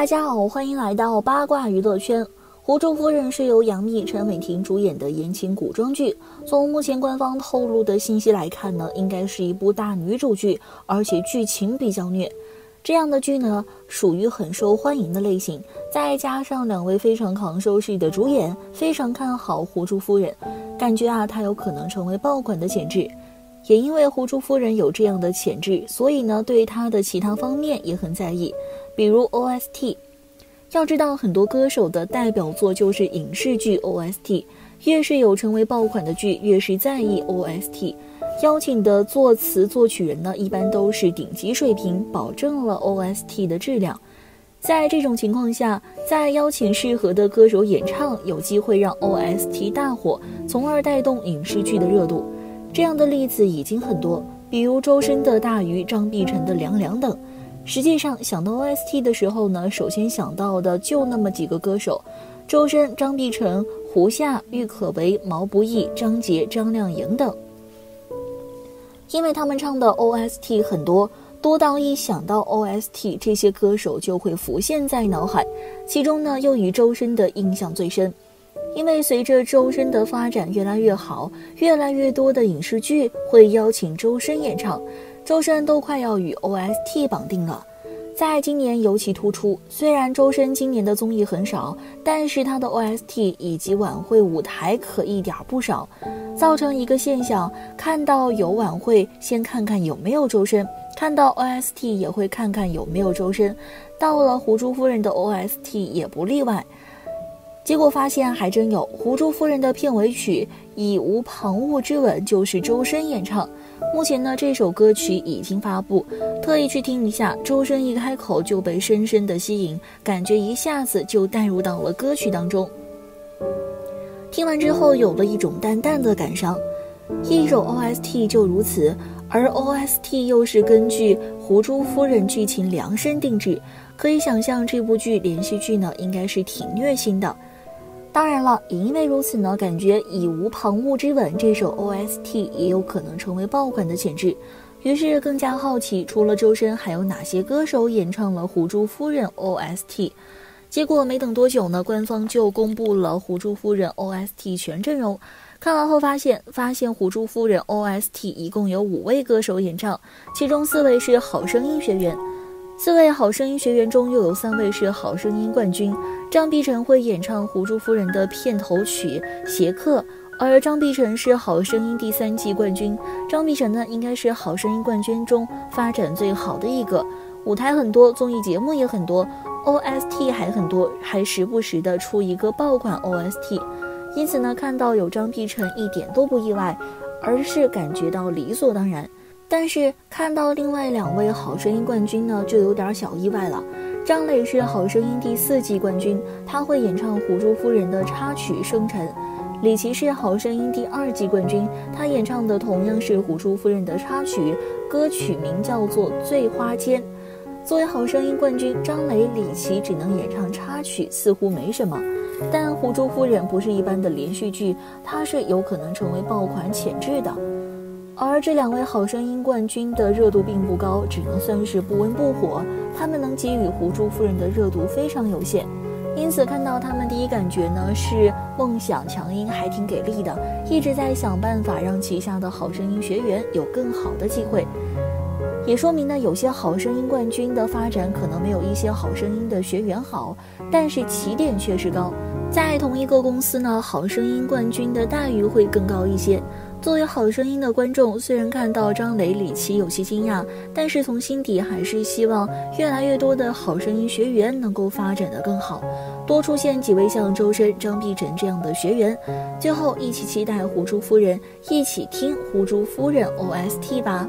大家好，欢迎来到八卦娱乐圈。《狐珠夫人》是由杨幂、陈伟霆主演的言情古装剧。从目前官方透露的信息来看呢，应该是一部大女主剧，而且剧情比较虐。这样的剧呢，属于很受欢迎的类型。再加上两位非常扛收视的主演，非常看好《狐珠夫人》，感觉啊，她有可能成为爆款的潜质。也因为《狐珠夫人》有这样的潜质，所以呢，对她的其他方面也很在意。比如 OST，要知道很多歌手的代表作就是影视剧 OST，越是有成为爆款的剧，越是在意 OST。邀请的作词作曲人呢，一般都是顶级水平，保证了 OST 的质量。在这种情况下，再邀请适合的歌手演唱，有机会让 OST 大火，从而带动影视剧的热度。这样的例子已经很多，比如周深的《大鱼》，张碧晨的《凉凉》等。实际上想到 OST 的时候呢，首先想到的就那么几个歌手：周深、张碧晨、胡夏、郁可唯、毛不易、张杰、张靓颖等。因为他们唱的 OST 很多，多到一想到 OST，这些歌手就会浮现在脑海。其中呢，又以周深的印象最深，因为随着周深的发展越来越好，越来越多的影视剧会邀请周深演唱。周深都快要与 OST 绑定了，在今年尤其突出。虽然周深今年的综艺很少，但是他的 OST 以及晚会舞台可一点不少，造成一个现象：看到有晚会，先看看有没有周深；看到 OST 也会看看有没有周深。到了《胡珠夫人》的 OST 也不例外，结果发现还真有，《狐珠夫人》的片尾曲《以无旁骛之吻》就是周深演唱。目前呢，这首歌曲已经发布，特意去听一下。周深一开口就被深深的吸引，感觉一下子就带入到了歌曲当中。听完之后，有了一种淡淡的感伤。一首 OST 就如此，而 OST 又是根据《狐珠夫人》剧情量身定制，可以想象这部剧连续剧呢，应该是挺虐心的。当然了，也因为如此呢，感觉《以无旁骛之吻》这首 OST 也有可能成为爆款的潜质，于是更加好奇，除了周深，还有哪些歌手演唱了《狐珠夫人》OST？结果没等多久呢，官方就公布了《狐珠夫人》OST 全阵容。看完后发现，发现《狐珠夫人》OST 一共有五位歌手演唱，其中四位是好声音学员。四位好声音学员中，又有三位是好声音冠军。张碧晨会演唱《胡珠夫人》的片头曲《邪客》，而张碧晨是好声音第三季冠军。张碧晨呢，应该是好声音冠军中发展最好的一个，舞台很多，综艺节目也很多，OST 还很多，还时不时的出一个爆款 OST。因此呢，看到有张碧晨一点都不意外，而是感觉到理所当然。但是看到另外两位好声音冠军呢，就有点小意外了。张磊是好声音第四季冠军，他会演唱《虎珠夫人》的插曲《生辰》；李琦是好声音第二季冠军，他演唱的同样是《虎珠夫人》的插曲，歌曲名叫做《醉花间》。作为好声音冠军，张磊、李琦只能演唱插曲，似乎没什么。但《虎珠夫人》不是一般的连续剧，它是有可能成为爆款潜质的。而这两位好声音冠军的热度并不高，只能算是不温不火。他们能给予《胡珠夫人》的热度非常有限，因此看到他们第一感觉呢是梦想强音还挺给力的，一直在想办法让旗下的好声音学员有更好的机会，也说明呢有些好声音冠军的发展可能没有一些好声音的学员好，但是起点确实高。在同一个公司呢，好声音冠军的待遇会更高一些。作为好声音的观众，虽然看到张磊、李琦有些惊讶，但是从心底还是希望越来越多的好声音学员能够发展的更好，多出现几位像周深、张碧晨这样的学员。最后，一起期待《胡珠夫人》，一起听《胡珠夫人》OST 吧。